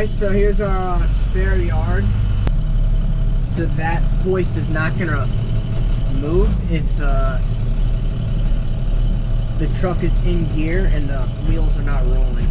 guys, so here's our uh, spare yard. So that hoist is not gonna move if uh, the truck is in gear and the wheels are not rolling.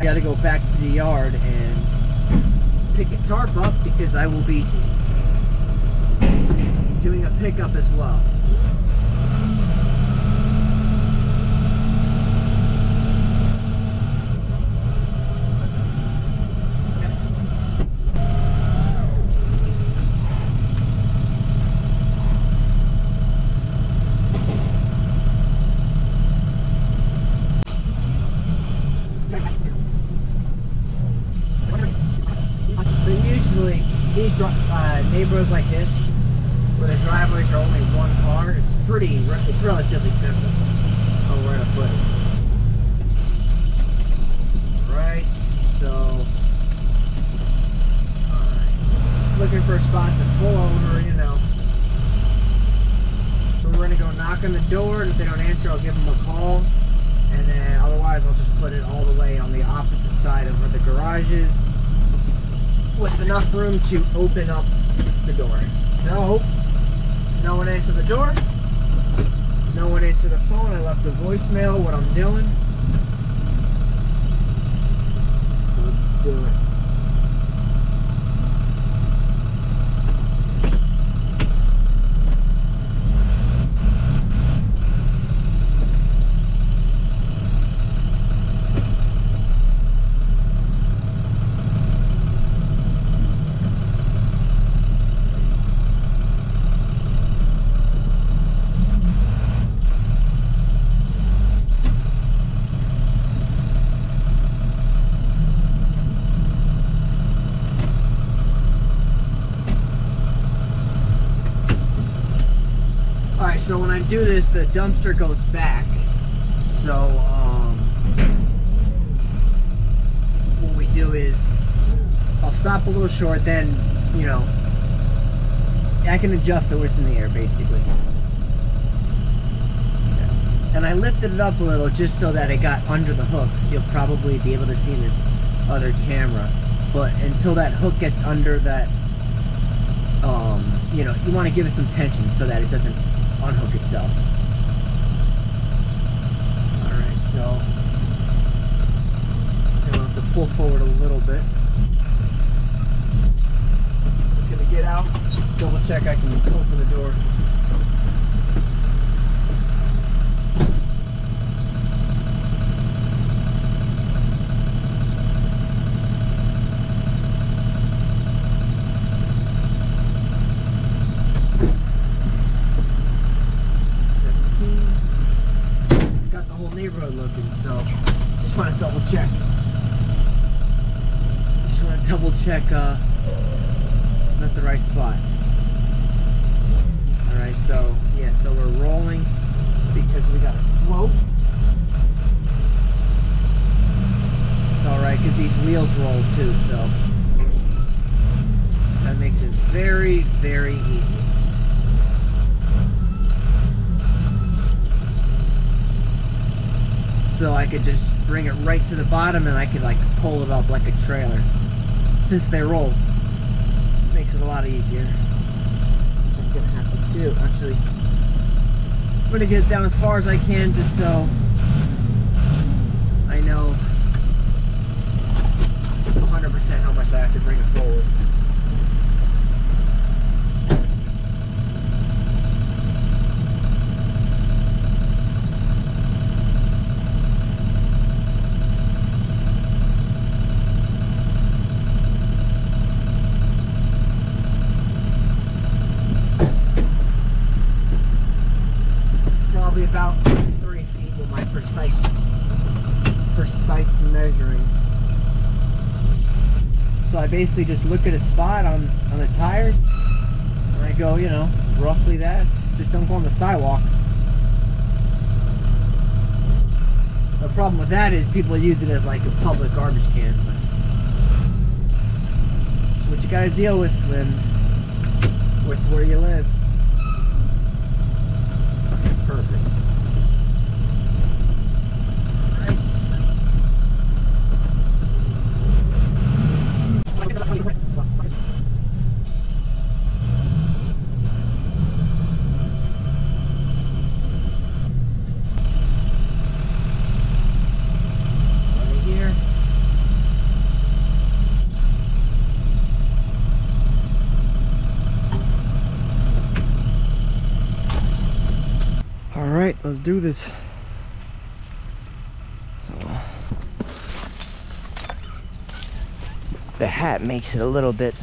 I gotta go back to the yard and pick a tarp up because I will be doing a pickup as well. So usually these dri- uh, neighborhoods like this, where the driveways are only one car, it's pretty, re- it's relatively simple on where to put it. Right, so, alright, just looking for a spot to pull over, you know. So we're gonna go knock on the door, and if they don't answer, I'll give them a call. And then otherwise, I'll just put it all the way on the opposite side of where the garage is with enough room to open up the door. So, no one answered the door. No one answered the phone. I left a voicemail what I'm doing. So do it. Do this, the dumpster goes back. So, um, what we do is, I'll stop a little short, then, you know, I can adjust the it's in the air, basically. And I lifted it up a little just so that it got under the hook. You'll probably be able to see this other camera. But until that hook gets under that, um, you know, you want to give it some tension so that it doesn't unhook itself. Alright, so I'm have to pull forward a little bit. Gonna get out, double check I can open the door. Got the whole neighborhood looking, so just want to double check. Just want to double check uh, I'm at the right spot. Alright, so yeah, so we're rolling because we got a slope. It's alright because these wheels roll too, so that makes it very, very easy. so I could just bring it right to the bottom and I could like pull it up like a trailer. Since they roll, makes it a lot easier. Which I'm gonna have to do. Actually, I'm gonna get it down as far as I can just so I know 100% how much I have to bring it forward. probably about feet with my precise precise measuring. So I basically just look at a spot on, on the tires and I go, you know, roughly that. Just don't go on the sidewalk. The problem with that is people use it as like a public garbage can. But what you gotta deal with when with where you live. Perfect. Do this. So the hat makes it a little bit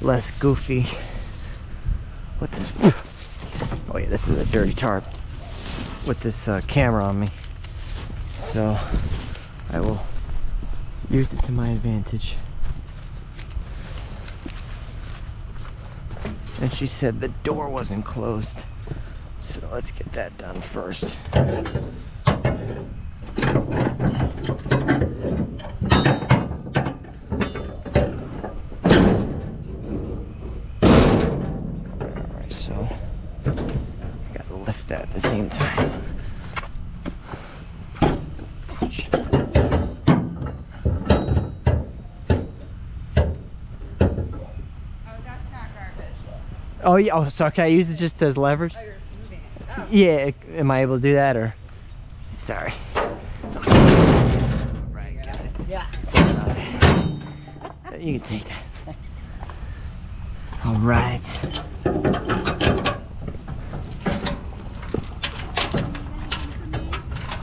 less goofy. What this? Oh yeah, this is a dirty tarp with this uh, camera on me. So I will use it to my advantage. And she said the door wasn't closed. So let's get that done first. Alright, so gotta lift that at the same time. Oh, that's not garbage. Oh yeah, oh, so can I use it just as leverage? Oh, You're smoothing it. Oh. Yeah, am I able to do that or? Sorry. Right, got it. Yeah. Sorry. You can take that. All right.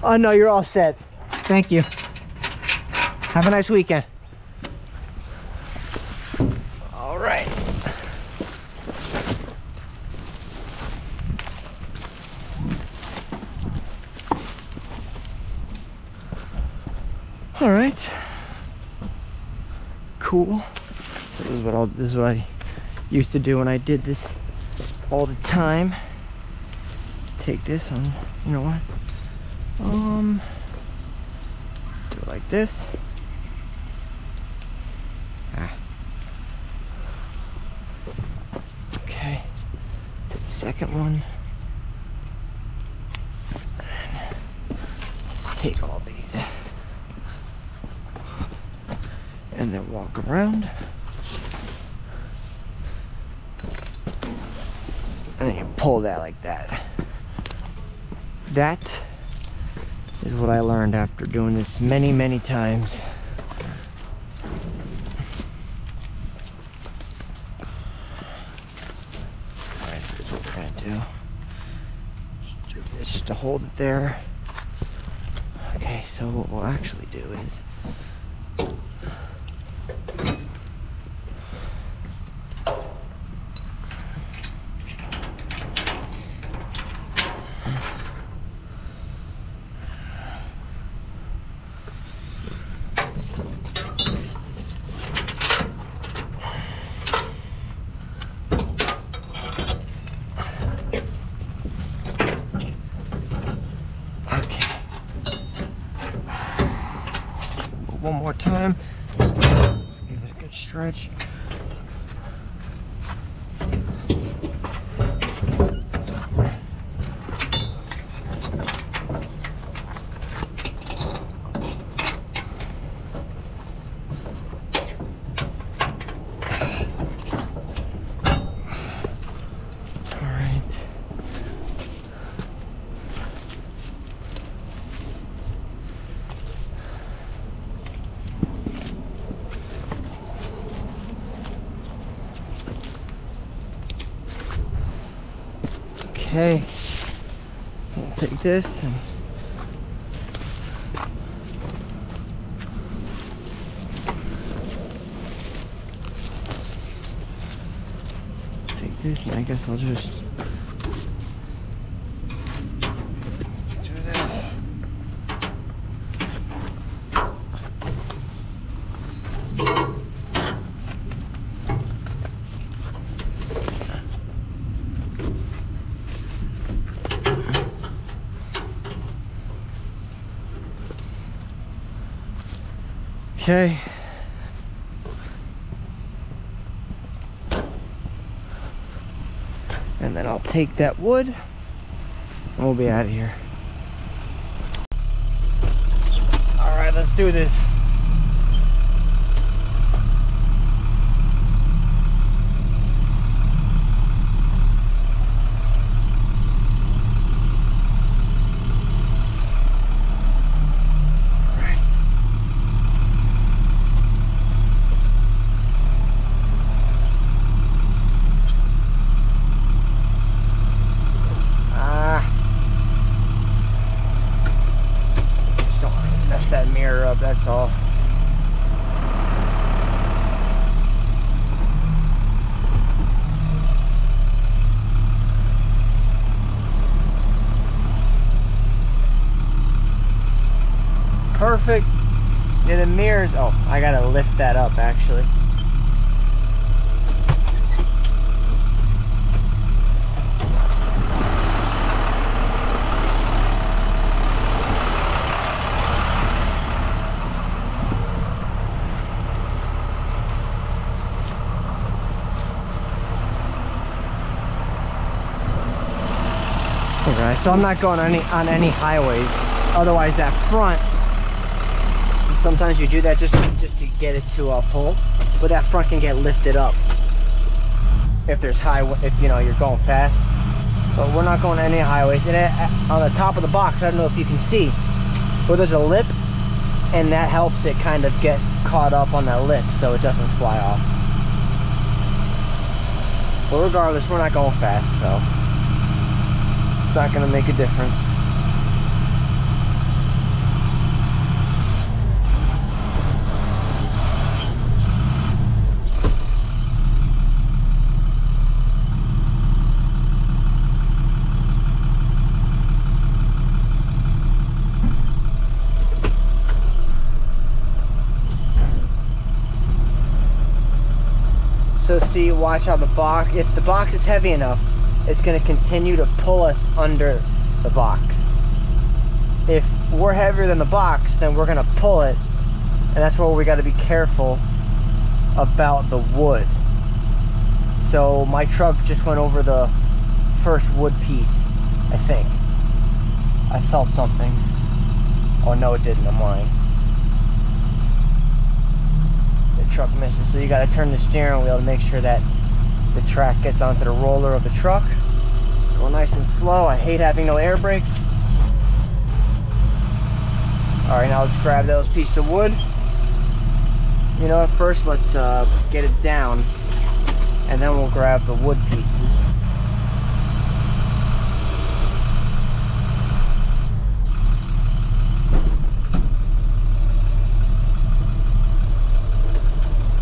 Oh no, you're all set. Thank you. Have a nice weekend. All right. All right. Cool. So this is what I used to do when I did this all the time. Take this on, you know what? Um, do it like this. Ah. Okay. Second one. Take all these. And then walk around. And then you pull that like that. That is what I learned after doing this many, many times. Alright, so what we're gonna do. Just do this just to hold it there. Okay, so what we'll actually do is Okay. One more time. Give it a good stretch. All right. Okay. I'll take this and take this and I guess I'll just do this. Okay. And then I'll take that wood and we'll be out of here. All right, let's do this. All right. Ah. that mirror up, that's all. Perfect. Yeah, the mirrors, oh, I gotta lift that up actually. So I'm not going on any on any highways. Otherwise, that front. Sometimes you do that just just to get it to a pull, but that front can get lifted up if there's high if you know you're going fast. But we're not going any highways. And on the top of the box, I don't know if you can see, where there's a lip, and that helps it kind of get caught up on that lip so it doesn't fly off. But regardless, we're not going fast, so it's not going to make a difference. So see, watch how the box, if the box is heavy enough, it's going to continue to pull us under the box. If we're heavier than the box, then we're going to pull it. And that's where we got to be careful about the wood. So my truck just went over the first wood piece, I think. I felt something. Oh no, it didn't, I'm lying. The truck misses, so you got to turn the steering wheel to make sure that the track gets onto the roller of the truck. Go nice and slow. I hate having no air brakes. All right, now let's grab those pieces of wood. You know first let's uh, get it down and then we'll grab the wood pieces.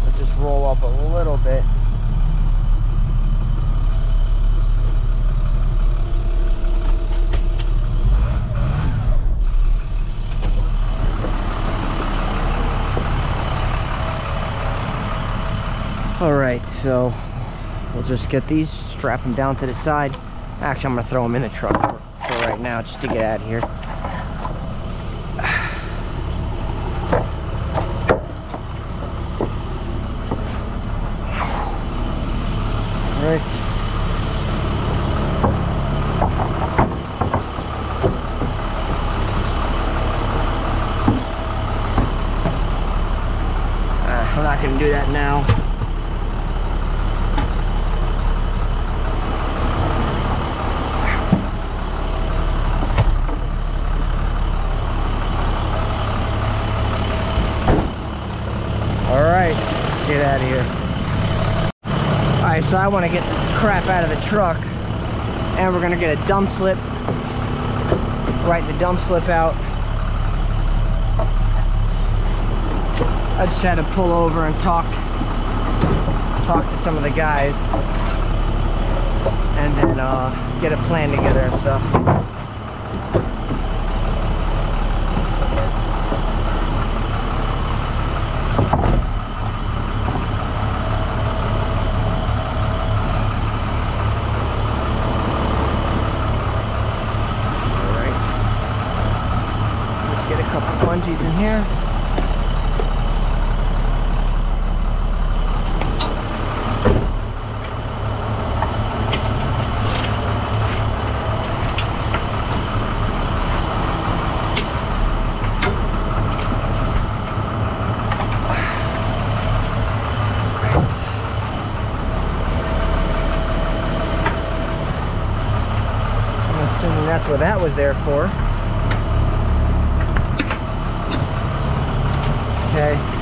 Let's just roll up a little bit. all right so we'll just get these strap them down to the side actually i'm gonna throw them in the truck for, for right now just to get out of here all right Uh, I'm not gonna do that now. All right, get out of here. All right, so I want to get this crap out of the truck and we're gonna get a dump slip, write the dump slip out. I just had to pull over and talk, talk to some of the guys and then uh, get a plan together and stuff. Alright. Let's get a couple bungees in here. I'm assuming that's what that was there for. Okay.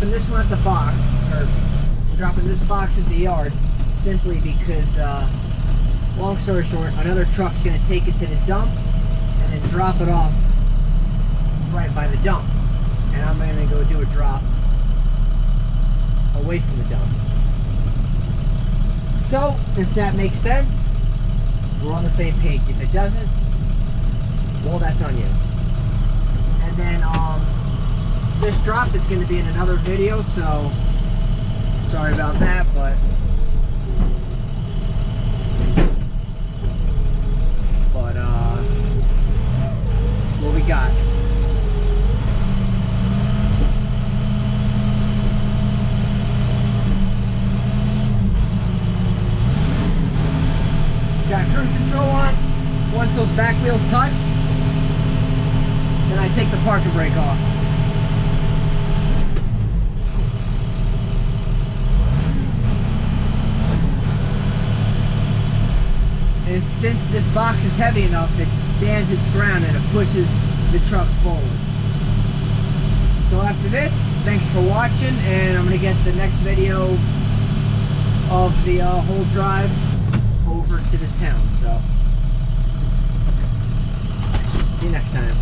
Dropping this one at the box, or dropping this box at the yard, simply because, uh, long story short, another truck's gonna take it to the dump and then drop it off right by the dump. And I'm gonna go do a drop away from the dump. So, if that makes sense, we're on the same page. If it doesn't, well, that's on you. And then, um, this drop is going to be in another video, so sorry about that, but but uh, that's what we got. Got cruise control on. Once those back wheels touch, then I take the parking brake off. And since this box is heavy enough, it stands its ground and it pushes the truck forward. So after this, thanks for watching, and I'm gonna get the next video of the uh, whole drive over to this town. So, see you next time.